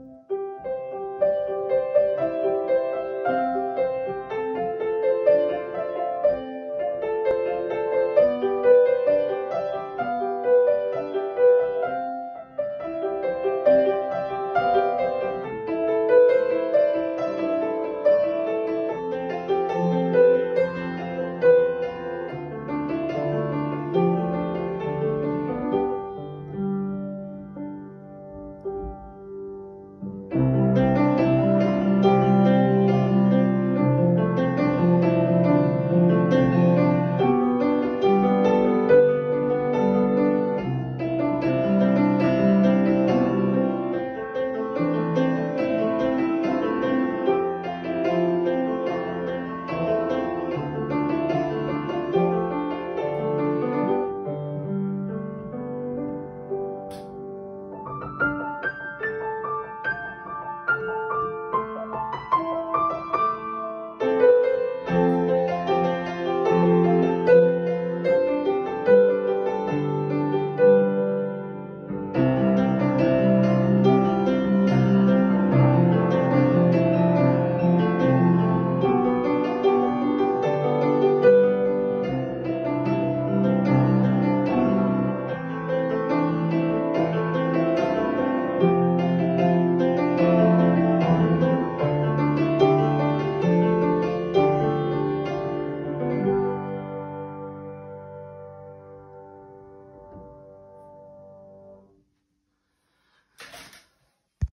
Tchau.